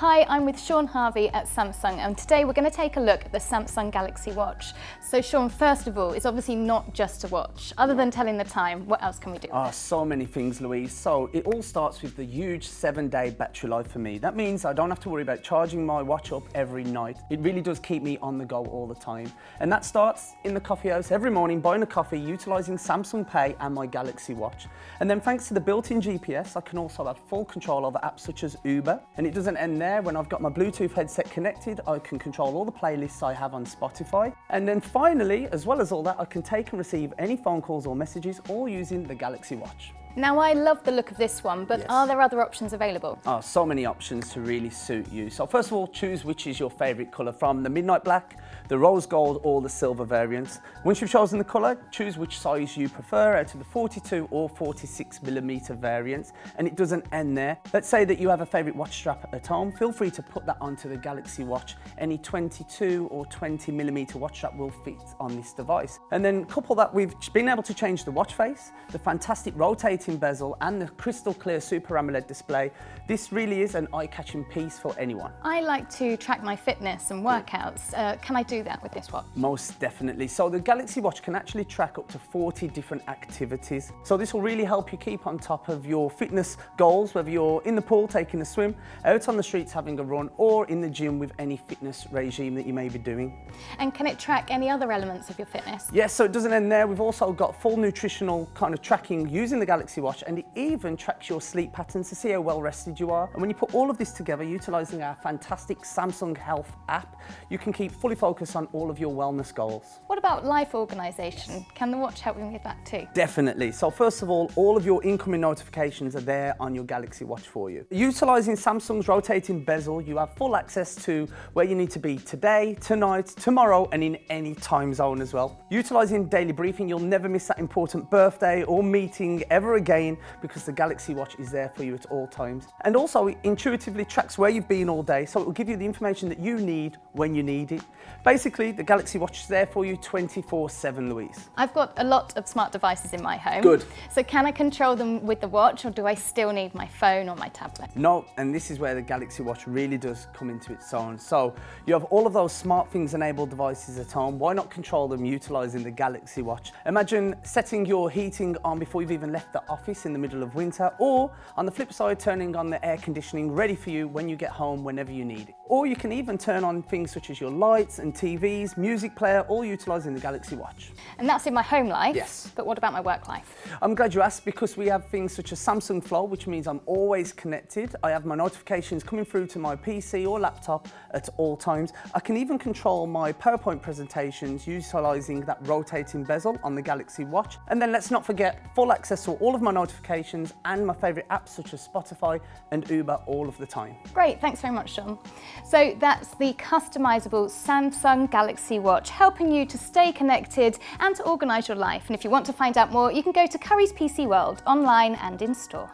Hi, I'm with Shaun Harvey at Samsung and today we're going to take a look at the Samsung Galaxy Watch. So Shaun, first of all, it's obviously not just a watch. Other than telling the time, what else can we do? Oh, so many things, Louise. So it all starts with the huge seven day battery life for me. That means I don't have to worry about charging my watch up every night. It really does keep me on the go all the time. And that starts in the coffee house every morning, buying a coffee, utilising Samsung Pay and my Galaxy Watch. And then thanks to the built-in GPS, I can also have full control over apps such as Uber. And it doesn't end there there, when I've got my Bluetooth headset connected, I can control all the playlists I have on Spotify. And then finally, as well as all that, I can take and receive any phone calls or messages all using the Galaxy Watch. Now I love the look of this one, but yes. are there other options available? Oh, so many options to really suit you. So first of all, choose which is your favourite colour from the midnight black, the rose gold or the silver variants. Once you've chosen the colour, choose which size you prefer out of the 42 or 46 millimetre variants. And it doesn't end there. Let's say that you have a favourite watch strap at home, feel free to put that onto the Galaxy Watch. Any 22 or 20 millimetre watch strap will fit on this device. And then couple that with being able to change the watch face, the fantastic rotating bezel and the crystal clear Super AMOLED display, this really is an eye-catching piece for anyone. I like to track my fitness and workouts. Uh, can I do that with this watch? Most definitely. So the Galaxy Watch can actually track up to 40 different activities. So this will really help you keep on top of your fitness goals, whether you're in the pool taking a swim, out on the streets having a run, or in the gym with any fitness regime that you may be doing. And can it track any other elements of your fitness? Yes, so it doesn't end there. We've also got full nutritional kind of tracking using the Galaxy Galaxy Watch and it even tracks your sleep patterns to see how well rested you are. And when you put all of this together, utilising our fantastic Samsung Health app, you can keep fully focused on all of your wellness goals. What about life organisation? Can the watch help you with that too? Definitely. So first of all, all of your incoming notifications are there on your Galaxy Watch for you. Utilising Samsung's rotating bezel, you have full access to where you need to be today, tonight, tomorrow, and in any time zone as well. Utilising daily briefing, you'll never miss that important birthday or meeting ever again because the Galaxy Watch is there for you at all times. And also it intuitively tracks where you've been all day so it will give you the information that you need when you need it. Basically, the Galaxy Watch is there for you 24-7, Louise. I've got a lot of smart devices in my home. Good. So can I control them with the watch or do I still need my phone or my tablet? No, and this is where the Galaxy Watch really does come into its own. So you have all of those SmartThings enabled devices at home. Why not control them utilising the Galaxy Watch? Imagine setting your heating on before you've even left the office in the middle of winter, or on the flip side, turning on the air conditioning ready for you when you get home whenever you need it. Or you can even turn on things such as your lights and TVs, music player, all utilising the Galaxy Watch. And that's in my home life? Yes. But what about my work life? I'm glad you asked because we have things such as Samsung Flow, which means I'm always connected. I have my notifications coming through to my PC or laptop at all times. I can even control my PowerPoint presentations utilising that rotating bezel on the Galaxy Watch. And then let's not forget full access to all of my notifications and my favourite apps such as Spotify and Uber all of the time. Great, thanks very much, Shaun. So that's the customisable Samsung Galaxy Watch, helping you to stay connected and to organise your life. And if you want to find out more, you can go to Currys PC World, online and in store.